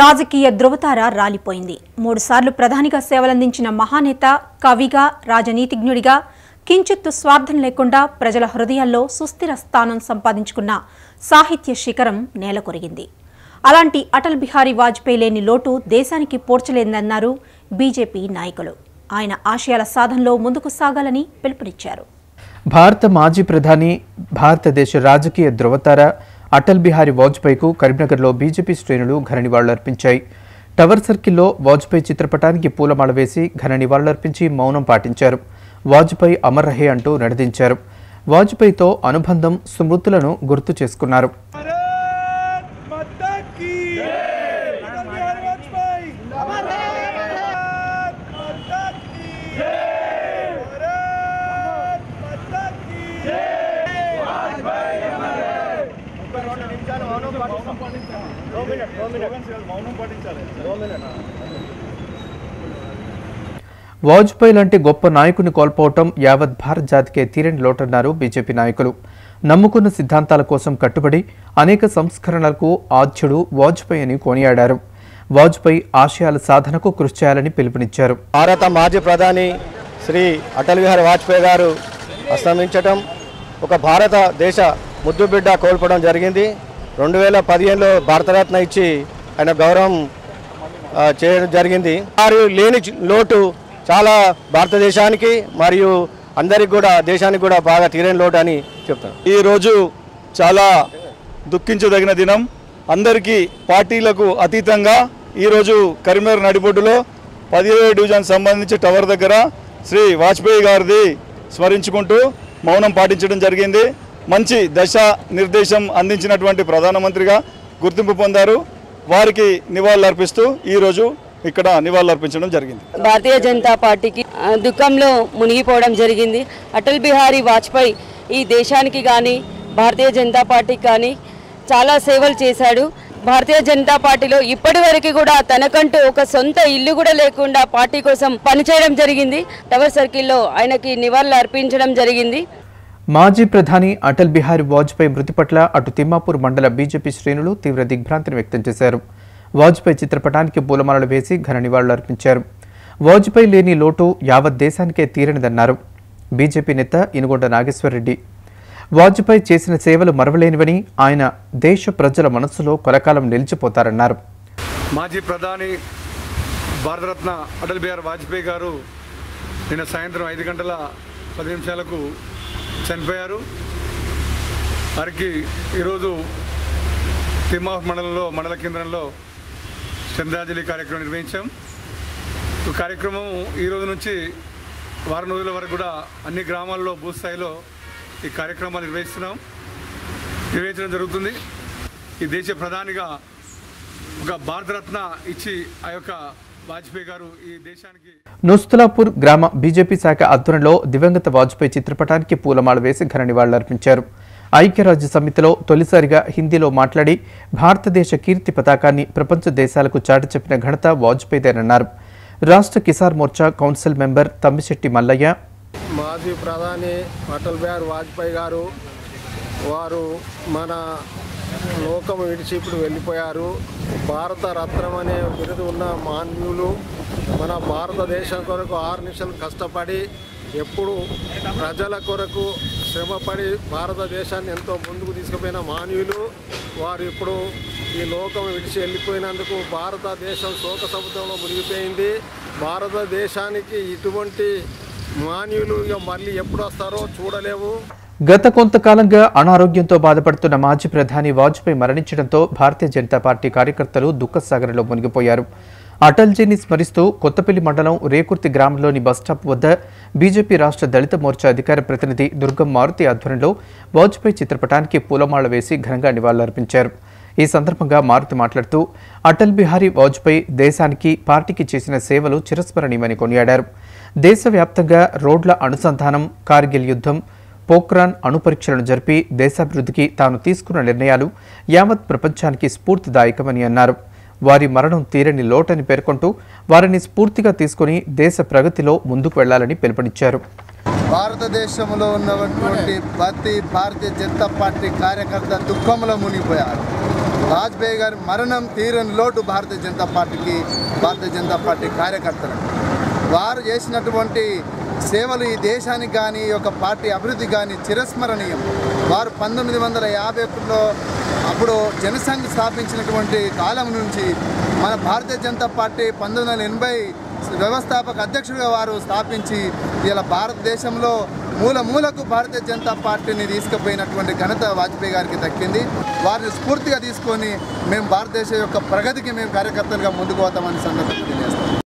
రాజకీయ ధృవతార రాలిపోయింది. మూడుసార్లు ప్రధానిగా సేవలందించిన మహానేత కవిగా రాజనీతిజ్ఞుడిగా కించిత్తు స్వార్థం లేకుండా ప్రజల హృదయాల్లో సుస్థిర స్థానం సంపాదించుకున్న సాహిత్య శిఖరం నేలకొరిగింది. అలాంటి అటల్ బిహారీ వాజ్పేయి లేని లోటు దేశానికి పోడ్చలేదన్నారు బీజేపీ నాయకులు. ఆయన ఆశయాల సాధనలో ముందుకు సాగాలని పిలుపునిచ్చారు. భారత మాజీ ప్రధాని భారతదేశ రాజకీయ ధృవతార అటల్ బిహారీ వాజ్పేయికు కరీంనగర్లో బీజేపీ శ్రేణులు ఘన నివాళులర్పించాయి. టవర్ సర్కిల్లో వాజ్పేయి చిత్రపటానికి పూలమాల వేసి ఘన నివాళులర్పించి మౌనం పాటించారు. వాజ్పేయి అమర్ రహే అంటూ నడిదించారు వాజ్పేయితో అనుబంధం స్మృతులను గుర్తు చేసుకున్నారు. మౌనం వాజ్పేయి లాంటి గొప్ప నాయకుని కోల్పోవటం యావత్ భారత్ జాతికే తీరని లోటన్నారు బీజేపీ నాయకులు. నమ్ముకున్న సిద్ధాంతాల కోసం కట్టుబడి అనేక సంస్కరణలకు ఆద్యుడు వాజ్పేయి అని కొనియాడారు. వాజ్పేయి ఆశయాల సాధనకు కృషి చేయాలని పిలుపునిచ్చారు. భారత మాజీ ప్రధాని శ్రీ అటల్ బిహారీ వాజ్పేయి గారు అస్తమించటం ఒక భారతదేశ ముద్దుబిడ్డ కోల్పోవడం జరిగింది. రెండు వేల పదిహేనులో భారతరత్న ఇచ్చి ఆయన గౌరవం చేయడం జరిగింది. వారు లేని లోటు చాలా భారతదేశానికి మరియు అందరికి కూడా దేశానికి కూడా బాగా తీరని లోటు అని చెప్తాను ఈరోజు చాలా దుఃఖించదగిన దినం. అందరికీ పార్టీలకు అతీతంగా ఈరోజు కరీంనగర్ నడిబొడ్డులో పదిహేడు డివిజన్ సంబంధించి టవర్ దగ్గర శ్రీ వాజ్పేయి గారిది స్మరించుకుంటూ మౌనం పాటించడం జరిగింది. మంచి దశ నిర్దేశం అందించినటువంటి ప్రధానమంత్రిగా గుర్తింపు పొందారు. వారికి నివాళులర్పిస్తూ ఈరోజు ఇక్కడ నివాళులర్పించడం జరిగింది. భారతీయ జనతా పార్టీకి ఆ, దుఃఖంలో మునిగిపోవడం జరిగింది. అటల్ బిహారీ వాజ్పేయి ఈ దేశానికి కానీ భారతీయ జనతా పార్టీకి కానీ చాలా సేవలు చేశాడు. భారతీయ జనతా పార్టీలో ఇప్పటి వరకు కూడా తనకంటూ ఒక సొంత ఇల్లు కూడా లేకుండా పార్టీ కోసం పనిచేయడం జరిగింది. టవర్ సర్కిల్లో ఆయనకి నివాళులు అర్పించడం జరిగింది. మాజీ ప్రధాని అటల్ బిహారీ వాజ్పేయి మృతి పట్ల అటు తిమ్మాపూర్ మండల బీజేపీ శ్రేణులు తీవ్ర దిగ్భ్రాంతిని వ్యక్తం చేశారు. వాజ్పేయి చిత్రపటానికి పూలమాలలు వేసి ఘన నివాళులర్పించారు వాజ్పేయి లేని లోటు యావత్ దేశానికే తీరనిదన్నారు. బీజేపీ నేత ఇనుగొండ నాగేశ్వరరెడ్డి. వాజ్పేయి చేసిన సేవలు మరవలేనివని ఆయన దేశ ప్రజల మనస్సులో కొలకాలం నిలిచిపోతారన్నారు. మాజీ ప్రధాని భారతరత్న అటల్ బిహారీ వాజ్పేయి గారు నిన్న సాయంత్రం ఐదు గంటల పది నిమిషాలకు చనిపోయారు. వారికి ఈరోజు తిమ్మాఫ్ మండలంలో మండల కేంద్రంలో శ్రద్ధాంజలి కార్యక్రమం నిర్వహించాం. ఈ కార్యక్రమం ఈ రోజు నుంచి వారం రోజుల వరకు కూడా అన్ని గ్రామాల్లో భూస్థాయిలో ఈ కార్యక్రమాలు నిర్వహిస్తున్నాం. నిర్వహించడం జరుగుతుంది. ఈ దేశ ప్రధానిగా ఒక భారతరత్న ఇచ్చి ఆ యొక్క వాజ్పేయి గారు ఈ దేశానికి నుస్తులాపూర్ గ్రామ బీజేపీ శాఖ ఆధ్వర్యంలో దివంగత వాజ్పేయి చిత్రపటానికి పూలమాల వేసి ఘన నివాళులర్పించారు. ఐక్యరాజ్య సమితిలో తొలిసారిగా హిందీలో మాట్లాడి భారతదేశ కీర్తి పతాకాన్ని ప్రపంచ దేశాలకు చాటి చెప్పిన ఘనత వాజ్పేయిదేనన్నారు. రాష్ట్ర కిసార్ మోర్చా కౌన్సిల్ మెంబర్ తమ్మిశెట్టి మల్లయ్య. మాజీ ప్రధాని అటల్ బిహారీ వాజ్పేయి గారు వారు మన లోకం విడిచి ఇప్పుడు వెళ్ళిపోయారు. భారత రత్నం అనే బిరుదు ఉన్న మాన్యులు మన భారతదేశం కొరకు ఆరు నిమిషాలు కష్టపడి ఎప్పుడు ప్రజల కొరకు శ్రమపడి భారతదేశాన్ని ఎంతో ముందుకు తీసుకుపోయిన మానవులు వారు ఇప్పుడు ఈ లోకం విడిచి వెళ్ళిపోయినందుకు భారతదేశం శోక సముద్రంలో మునిగిపోయింది. భారతదేశానికి ఇటువంటి మాన్యులు ఇక మళ్ళీ ఎప్పుడు వస్తారో చూడలేవు. గత కొంతకాలంగా అనారోగ్యంతో బాధపడుతున్న మాజీ ప్రధాని వాజ్పేయి మరణించడంతో భారతీయ జనతా పార్టీ కార్యకర్తలు దుఃఖసాగరంలో మునిగిపోయారు. అటల్జీని స్మరిస్తూ కొత్తపల్లి మండలం రేకుర్తి గ్రామంలోని బస్టాప్ వద్ద బీజేపీ రాష్ట్ర దళిత మోర్చా అధికార ప్రతినిధి దుర్గం మారుతి ఆధ్వర్యంలో వాజ్పేయి చిత్రపటానికి పూలమాల వేసి ఘనంగా నివాళులర్పించారు. ఈ సందర్భంగా మారుతి మాట్లాడుతూ అటల్ బిహారీ వాజ్పేయి దేశానికి పార్టీకి చేసిన సేవలు చిరస్మరణీయమని కొనియాడారు. దేశవ్యాప్తంగా రోడ్ల అనుసంధానం కార్గిల్ యుద్ధం పోఖ్రాన్ అణు పరీక్షలను జరిపి దేశాభివృద్ధికి తాను తీసుకున్న నిర్ణయాలు యావత్ ప్రపంచానికి స్ఫూర్తిదాయకమని అన్నారు. వారి మరణం తీరని లోటని పేర్కొంటూ వారిని స్ఫూర్తిగా తీసుకుని దేశ ప్రగతిలో ముందుకు వెళ్ళాలని పిలుపునిచ్చారు. భారతదేశంలో ఉన్నటువంటి ప్రతి భారతీయ జనతా పార్టీ కార్యకర్త దుఃఖంలో మునిగిపోయారు. వాజ్పేయి గారి మరణం తీరని లోటు భారతీయ జనతా పార్టీకి భారతీయ జనతా పార్టీ కార్యకర్తలకు. వారు చేసినటువంటి సేవలు ఈ దేశానికి కానీ ఈ యొక్క పార్టీ అభివృద్ధి కానీ చిరస్మరణీయం. వారు పంతొమ్మిది వందల యాభై ఒకటిలో అప్పుడు జనసంఘ్ స్థాపించినటువంటి కాలం నుంచి మన భారతీయ జనతా పార్టీ పంతొమ్మిది వందల ఎనభై వ్యవస్థాపక అధ్యక్షుడిగా వారు స్థాపించి ఇలా భారతదేశంలో మూల మూలకు భారతీయ జనతా పార్టీని తీసుకుపోయినటువంటి ఘనత వాజ్పేయి గారికి దక్కింది. వారిని స్ఫూర్తిగా తీసుకొని మేము భారతదేశం యొక్క ప్రగతికి మేము కార్యకర్తలుగా ముందుకు పోతామని సందర్భంగా తెలియజేస్తాం.